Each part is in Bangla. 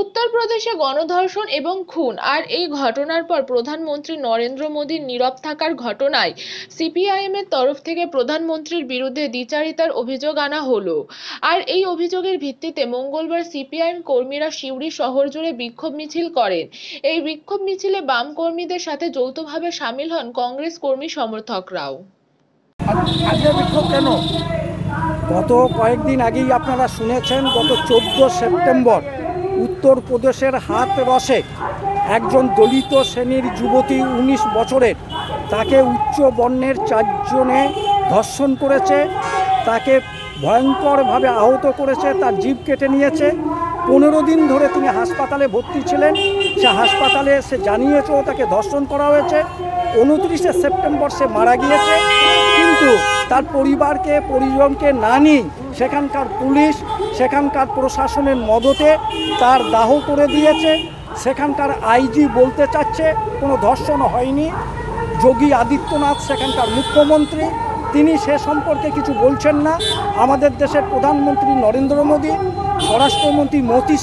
উত্তরপ্রদেশে গণধর্ষণ এবং খুন। আর এই ঘটনার পর প্রধানমন্ত্রী নরেন্দ্র মোদীর নীরব থাকার ঘটনায় সিপিআইএমের তরফ থেকে প্রধানমন্ত্রীর বিরুদ্ধে দ্বিচারিতার অভিযোগ আনা হলো। আর এই অভিযোগের ভিত্তিতে মঙ্গলবার সিপিআইএম কর্মীরা সিউড়ি শহর জুড়ে বিক্ষোভ মিছিল করেন। এই বিক্ষোভ মিছিলে বাম কর্মীদের সাথে যৌথভাবে সামিল হন কংগ্রেস কর্মী সমর্থকরাও। কেন? গত কয়েকদিন আগেই আপনারা শুনেছেন, গত চোদ্দ সেপ্টেম্বর উত্তরপ্রদেশের হাত রসে একজন দলিত শ্রেণির যুবতী উনিশ বছরের তাকে উচ্চ বর্ণের চারজনে ধর্ষণ করেছে, তাকে ভয়ঙ্করভাবে আহত করেছে, তার জীব কেটে নিয়েছে। পনেরো দিন ধরে তিনি হাসপাতালে ভর্তি ছিলেন। সে হাসপাতালে সে জানিয়েছেও তাকে ধর্ষণ করা হয়েছে। উনত্রিশে সেপ্টেম্বর সে মারা গিয়েছে। কিন্তু তার পরিবারকে, পরিজনকে না নিয়ে সেখানকার পুলিশ সেখানকার প্রশাসনের মদতে তার দাহ করে দিয়েছে। সেখানকার আইজি বলতে চাচ্ছে, কোনো ধর্ষণ হয়নি। যোগী আদিত্যনাথ সেখানকার মুখ্যমন্ত্রী, তিনি সে সম্পর্কে কিছু বলছেন না। আমাদের দেশের প্রধানমন্ত্রী নরেন্দ্র মোদী, স্বরাষ্ট্রমন্ত্রী মতি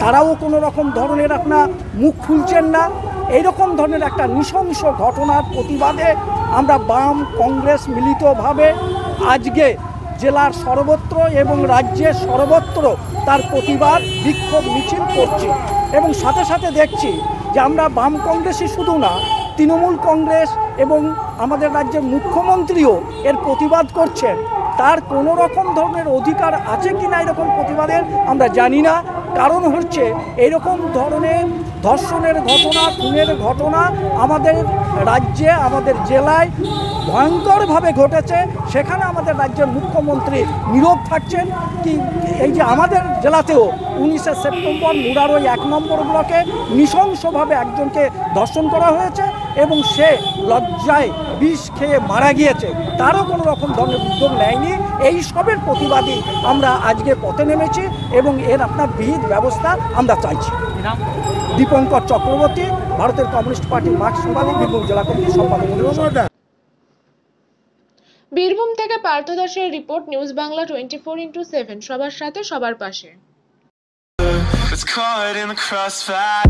তারাও কোনো রকম ধরনের আপনার মুখ খুলছেন না। এইরকম ধরনের একটা নৃশংস ঘটনার প্রতিবাদে আমরা বাম কংগ্রেস মিলিতভাবে আজকে জেলার সর্বত্র এবং রাজ্যের সর্বত্র তার প্রতিবাদ, বিক্ষোভ, মিছিল করছি। এবং সাথে সাথে দেখছি যে আমরা বাম কংগ্রেসই শুধু না, তৃণমূল কংগ্রেস এবং আমাদের রাজ্যের মুখ্যমন্ত্রীও এর প্রতিবাদ করছেন। তার কোনো রকম ধরনের অধিকার আছে কি না এরকম প্রতিবাদের আমরা জানি না। কারণ হচ্ছে এরকম ধরনের ধর্ষণের ঘটনা খুনের ঘটনা আমাদের রাজ্যে আমাদের জেলায় ভয়ঙ্করভাবে ঘটেছে। সেখানে আমাদের রাজ্যের মুখ্যমন্ত্রী নীরব থাকছেন। কি এই যে আমাদের জেলাতেও উনিশে সেপ্টেম্বর মুরার ওই এক নম্বর ব্লকে নৃশংসভাবে একজনকে ধর্ষণ করা হয়েছে এবং সে লজ্জায় বিষ খেয়ে মারা গিয়েছে। তারও কোনো রকম ধরনের উদ্যোগ নেয়নি। এই সবের প্রতিবাদী আমরা আজকে পথে নেমেছি এবং এর আপনার বিহিত ব্যবস্থা আমরা চাইছি। দীপঙ্কর চক্রবর্তী ভারতের কমিউনিস্ট পার্টি মার্কসবাদী বীরভূম জেলা কমিটির সম্পাদক। বীরভূম থেকে পার্থ দাসের report news Bangla twenty four into seven সবার সাথে সবার পাশে। It's caught in the crossfire.